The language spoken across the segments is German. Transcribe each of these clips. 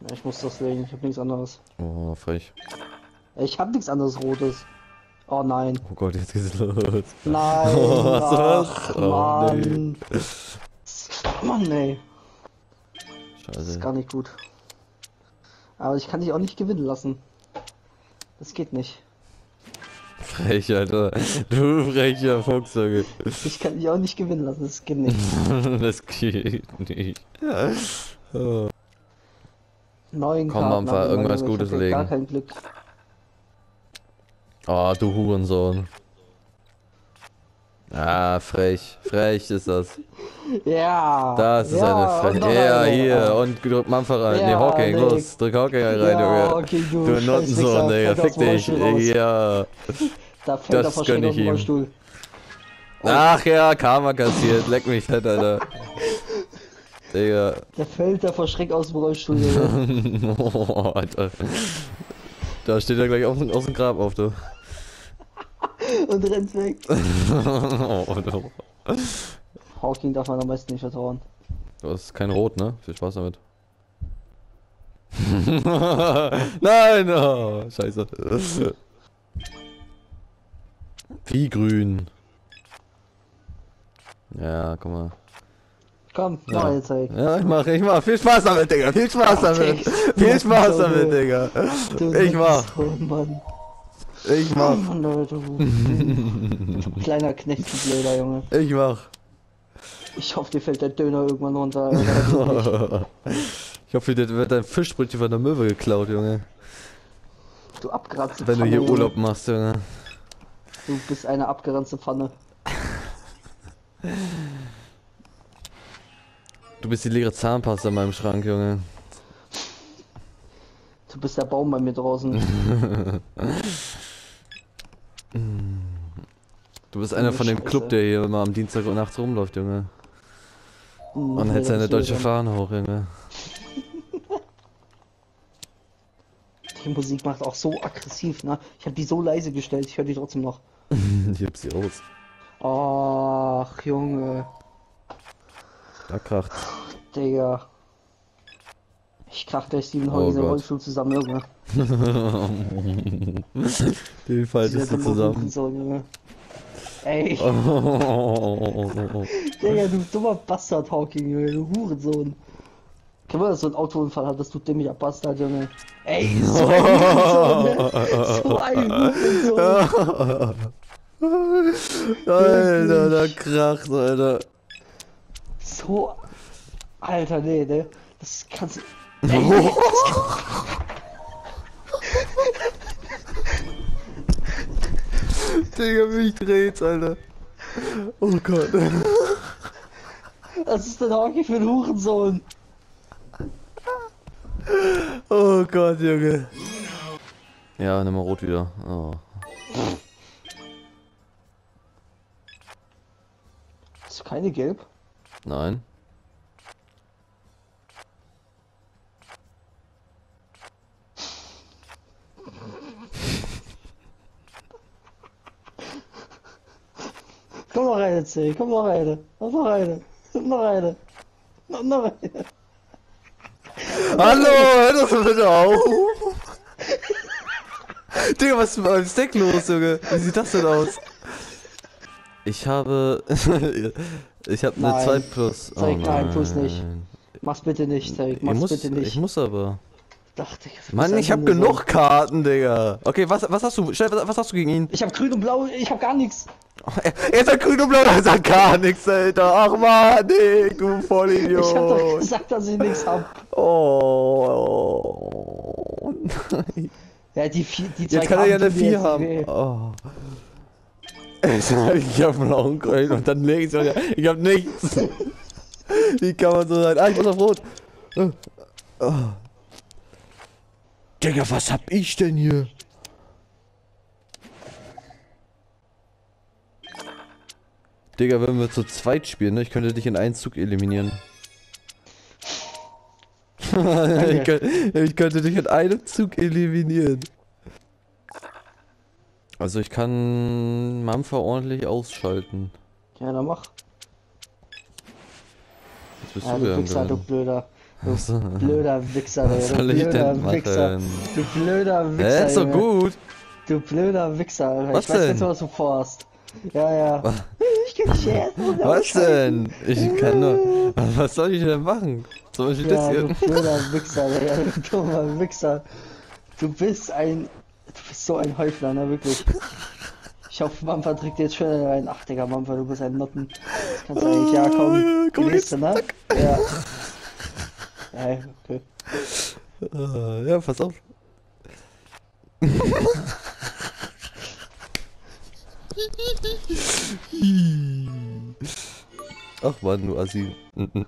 Ja, ich muss das legen, ich hab nichts anderes. Oh, frech. Ich hab nichts anderes Rotes. Oh nein. Oh Gott, jetzt geht's los. Nein. Oh, du ach, was? Oh, Mann. Mann, ey. Das ist Scheiße. gar nicht gut. Aber ich kann dich auch nicht gewinnen lassen. Das geht nicht. Frech, Alter. Du frecher Fuchs, Junge. Ich kann dich auch nicht gewinnen lassen, das geht nicht. Das geht nicht. Oh. Neun Komm, Karten ich irgendwas Gutes ja Gar legen. kein Glück. Oh, du Hurensohn. Ah, frech. Frech ist das. Ja. Das ist ja, eine Frech. Ja, eine. hier. Und drück Mampfer rein. nee, Ja, Hawking, nee. los. Drück Hawking rein, Ja, Junge. okay, du, Du Nottensohn, Digga. Fick dich. Ja. Da fällt das gönn ich ihm. Ach ja, Karma kassiert. Leck mich fett, Alter. Digga. Der fällt da vor Schreck aus dem Rollstuhl. Junge. Oh, Alter. Da steht er gleich aus, aus dem Grab auf, du. und rennt weg. Oh, du. Hawking darf man am meisten nicht vertrauen. Du hast kein Rot, ne? Viel Spaß damit. Nein! Oh, scheiße. Wie grün. Ja, guck mal. Komm, Ja. mach jetzt halt. Ja, ich mach, ich mach. Viel Spaß damit, Digga. Viel Spaß damit. Viel Spaß damit, Digga. Ich mach. Oh. Ich Oh mach. Du Kleiner Knecht, blöder Junge. Ich mach. Ich hoffe, dir fällt der Döner irgendwann runter. Ich hoffe, dir wird dein Fischbrötchen von der Möwe geklaut, Junge. Du abgeranzte Wenn du Pfanne, hier. Urlaub machst, Junge. Du bist eine abgeranzte Pfanne. Du bist die leere Zahnpasta in meinem Schrank, Junge. Du bist der Baum bei mir draußen. Du bist einer von dem Scheiße. Club, der hier immer am Dienstag und nachts rumläuft, Junge. Und hält seine deutsche Fahne hoch, Junge. Die Musik macht auch so aggressiv, ne? Ich habe die so leise gestellt, ich höre die trotzdem noch. Ich heb sie raus. Ach, Junge. Da kracht. Digga. Ich krach gleich Steven Oh oh Gott. Rollstuhl zusammen, Junge. Den faltest du zusammen. Hurensohn, Junge. Ey, Oh. Digga, du dummer Bastard, Hawking, Junge, du Hurensohn. Kann man, dass so ein Autounfall hat, dass du dämlicher Bastard, Junge. Ey, so ein Hurensohn? So ein Hurensohn. Alter, da kracht, Alter. So. Alter, nee, ne? Das kannst du. Ey, nee, Digga, mich dreht's, Alter. Oh Gott. das ist der Hawking für ein Hurensohn. Oh Gott, Junge. Ja, nimm mal rot wieder. Oh. Hast du keine Gelb? Nein. Komm noch eine, C, komm noch eine. Noch eine. Noch eine. Noch, noch eine. Hallo, hör das bitte auf. Digga, was ist mit meinem Steak los, Junge? Wie sieht das denn aus? Ich habe. ich habe eine Nein. 2 plus. Zeig nein, nein. nicht. Mach's bitte nicht, Zeig. Ich Mach's muss, bitte nicht. ich muss aber. Dachte ich. Mann, ich habe genug Karten, Digga. Okay, was, was hast du? Schnell, was, was hast du gegen ihn? Ich hab grün und blau, ich hab gar nichts. Er, sagt grün und blau, er sagt gar nichts, Alter. Ach man, nee, du Vollidiot. Ich hab doch gesagt, dass ich nichts hab. Oh, nein. Ja, die vier, die zwei Jetzt kann er ja eine Karten tun mir 4 jetzt haben. weh. Oh. Ich hab blauen Keulen und dann links und ich hab nichts. Wie kann man so sein? Ah, ich muss auf Rot. Oh. Digga, was hab ich denn hier? Digga, wenn wir zu zweit spielen, ne? Ich könnte dich in einen Zug eliminieren. ich, könnte, ich könnte dich in einem Zug eliminieren. Also ich kann Mampfer ordentlich ausschalten. Ja, dann mach. Jetzt bist Ja, du du Wichser, du. Blöder. So. Blöder Wichser, Was soll Du ich blöder denn Wichser. machen? Du blöder Wichser. Hä, ist doch gut. Du blöder Wichser, Alter. Was ich weiß denn? jetzt, was du vorhast. Ja, ja. Ich kann Scherz. Was denn? Ich kann nur. Was soll ich denn machen? Zum Beispiel das Ja, hier. du blöder Wichser, Digga. Du dummer Wichser. Du bist ein. Du bist so ein Häufler, ne, wirklich. Ich hoffe, Mampfer trägt dir jetzt schön rein. Ach, Digga, Mampfer, du bist ein Nutten. Das kannst du eigentlich. Ja, ja, komm. komm nächste, ne? Ja. Ja, okay. Äh, Ja, pass auf. Ach man, du Assi. Mhm.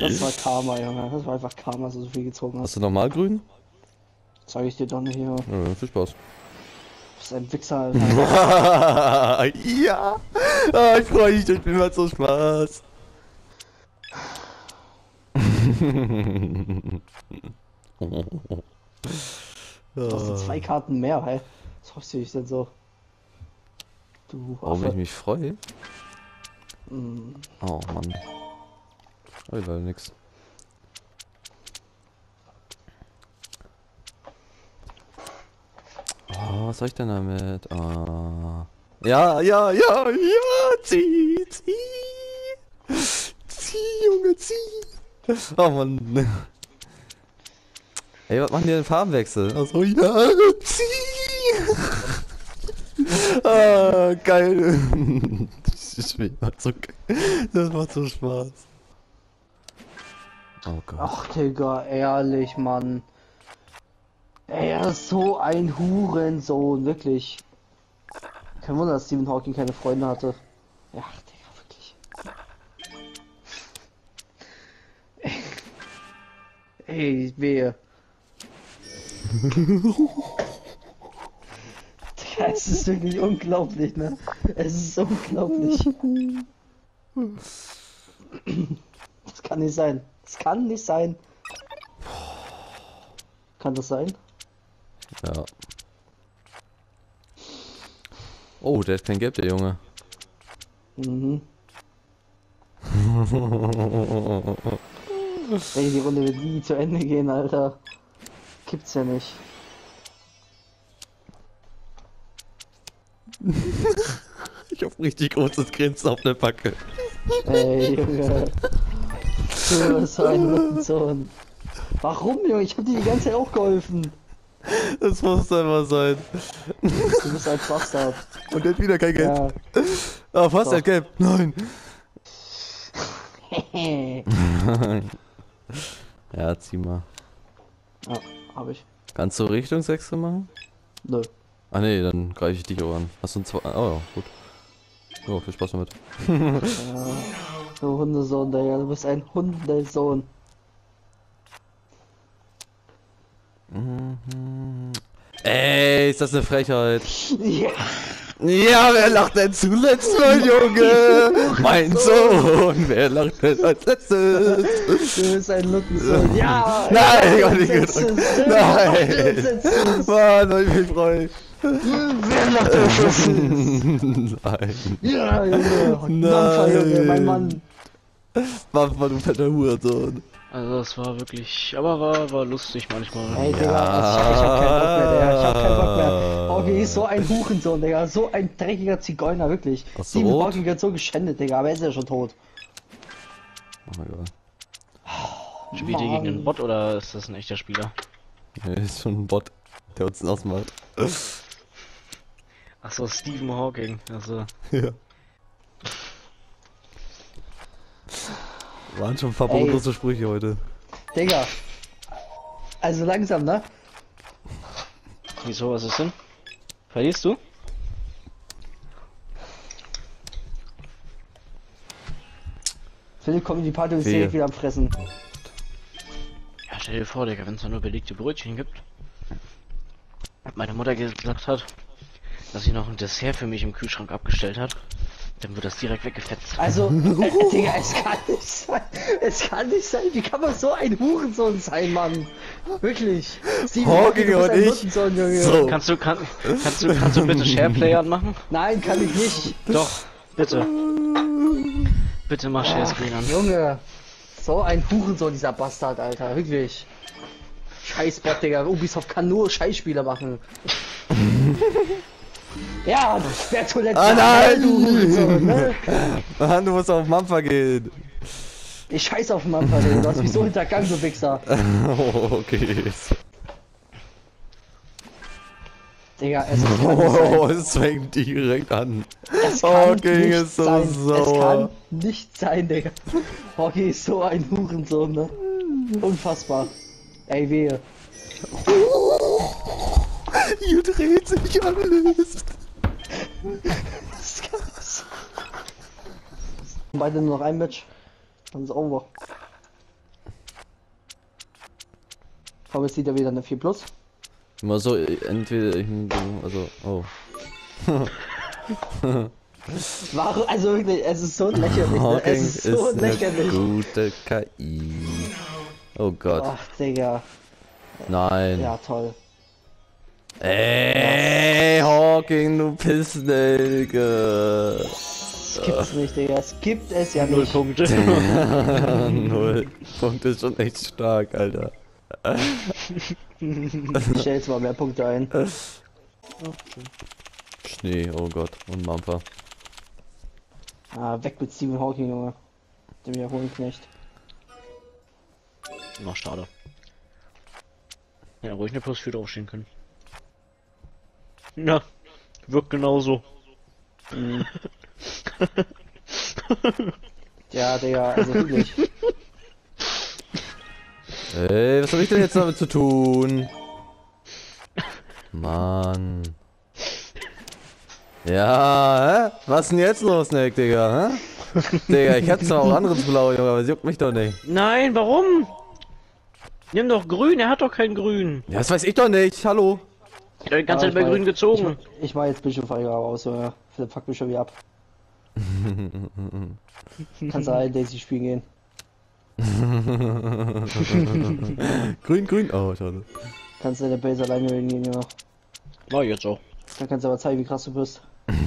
Das war Karma, Junge. Das war einfach Karma, dass du so viel gezogen hast. Hast du nochmal grün? Sag ich dir doch nicht hier. Du Ja, viel Spaß. bist ein Wichser, ja! Ah, ich freue mich, ich bin mal so Spaß. Du hast zwei Karten mehr, hä? Was hoffst du dich denn so? Du Warum ich Affe. mich freue? Mm, Oh Mann. Oh, leider nix. Oh, was soll ich denn damit? Ah. Ja, ja, ja, ja, zieh, zieh. Zieh, Junge, zieh. Oh Mann. Ey, was machen die denn Farbenwechsel? Achso, ja, zieh. Ah, geil. Das macht so. Das macht so Spaß. Oh Gott. Ach, Digga, ehrlich, Mann. Er ist so ein Hurensohn, wirklich. Kein Wunder, dass Stephen Hawking keine Freunde hatte. Ja, Digga, wirklich. Ey, wehe. Es ist wirklich unglaublich, ne? Es ist unglaublich. Das kann nicht sein. Das kann nicht sein. Kann das sein? Ja. Oh, der hat kein Gelb, der Junge. Mhm. Ey, die Runde wird nie zu Ende gehen, Alter. Gibt's ja nicht. Ich hab richtig großes Grinsen auf der Backe. Ey, Junge. Du bist so ein Nutzsohn. Warum, Junge? Ich hab dir die ganze Zeit auch geholfen. Das muss einfach sein. Du bist ein Bastard. Und der hat wieder kein Gelb. Ja. Ah, fast, Doch. hat Gelb. Nein. Ja, zieh mal. ja, hab ich. Kannst du Richtungswechsel machen? Nö. Ah nee, dann greife ich dich auch an. Hast du ein zwei. Oh ja, gut. Oh, viel Spaß damit. Ja. Du Hundesohn, Digga. Du bist ein Hundesohn. Ey, ist das eine Frechheit. Ja. Ja, wer lacht denn zuletzt, mein Junge? Mein Sohn, wer lacht denn als letztes? Du bist ein Nutzsohn. Ja. Nein, ich gedrückt. Sätze, Nein. Mann, ich bin frei. Wer lacht als letztes? Nein. Ja, Junge. Junge, mein Mann. Mann, Mann, du fetter Hurensohn. Also das war wirklich, aber war, war lustig manchmal. Ey, Digga, ich, ich hab keinen Bock mehr, Digga. Ich hab keinen Bock mehr. Hawking ist so ein Hurensohn, Digga. So ein dreckiger Zigeuner, wirklich. Ach so, rot? Hawking wird so geschändet, Digga, aber er ist ja schon tot. Oh mein Gott. Spielt ihr gegen einen. Bot oder ist das ein echter Spieler? Er ist schon ein Bot, der uns ausmacht. Ach so, Stephen Hawking. Also, Ja. Waren schon ein paar Ey. bodenlose Sprüche heute. Digga. Also langsam, ne? wieso, was ist denn? Verlierst du? Philipp kommt in die Party und ist Wehe. direkt wieder am Fressen. Ja, stell dir vor, Digga, wenn es da nur belegte Brötchen gibt. Meine Mutter gesagt hat, dass sie noch ein Dessert für mich im Kühlschrank abgestellt hat, dann wird das direkt weggefetzt. Also, äh, Digga, es kann nicht sein. Es kann nicht sein. Wie kann man so ein Hurensohn sein, Mann? Wirklich. Du bist und ein ich. So. Kannst du, kann, kannst du, kannst du bitte Shareplay anmachen? Nein, kann ich nicht. Doch, bitte. Bitte mach Share Screen an. Junge. So ein Hurensohn, dieser Bastard, Alter. Wirklich. Scheißbot, Digga. Ubisoft kann nur Scheißspiele machen. ja, wer Toilette. Ah, nein! du Hurensohn, ne? Mann, du musst auf Mampfer gehen. Ich scheiß auf Digga. Du hast mich so hintergangen, du Wichser. Oh, okay. Digga, es sein. Oh, es fängt direkt an. Es kann nicht ist so sein. Es sauer. kann nicht sein, Digga. Hawking ist so ein Hurensohn, ne? Unfassbar. Ey, wehe. Hier dreht sich alles. Beide nur noch ein Match. Dann ist over. Komm, jetzt sieht er wieder eine 4 Plus. Immer so, entweder ich, also, oh. Warum? Also wirklich, es ist so lächerlich. Ne? Hawking Es ist so ist eine lächerlich. gute KI. Oh Gott, Ach, Digga. nein. Ja, toll. Ey, Hawking, du Pissnelke. Das gibt's nicht, Digga. Es gibt es ja Null nicht. Punkte. Null. Punkt ist schon echt stark, Alter. Ich stell jetzt mal mehr Punkte ein. Schnee, oh Gott, und Mampfer. Ah, weg mit Stephen Hawking, Junge. Dem Jahrhundertknecht. Na, schade. Ja, ruhig eine Plus 4 draufstehen können. Ja, wirkt genauso. Mhm. ja, Digga, also wirklich. Ey, was hab ich denn jetzt damit zu tun? Mann. Ja, hä? Was ist denn jetzt los, Nick, Digga, hä? Digga, ich hätte zwar auch anderes Blau, Junge, aber es juckt mich doch nicht. Nein, warum? Nimm doch grün, er hat doch kein grün. Ja, das weiß ich doch nicht, hallo. Hat die ganze Ja, Zeit bei ich grün gezogen. Ich, ich war jetzt Bischofeiger aus, Junge. Philipp fuck mich schon wieder ab. Kannst du ein Daisy spielen gehen. grün, grün, oh, schade. Kannst du in der Base alleine gehen, Junge. Na, jetzt auch. Dann kannst du aber zeigen, wie krass du bist.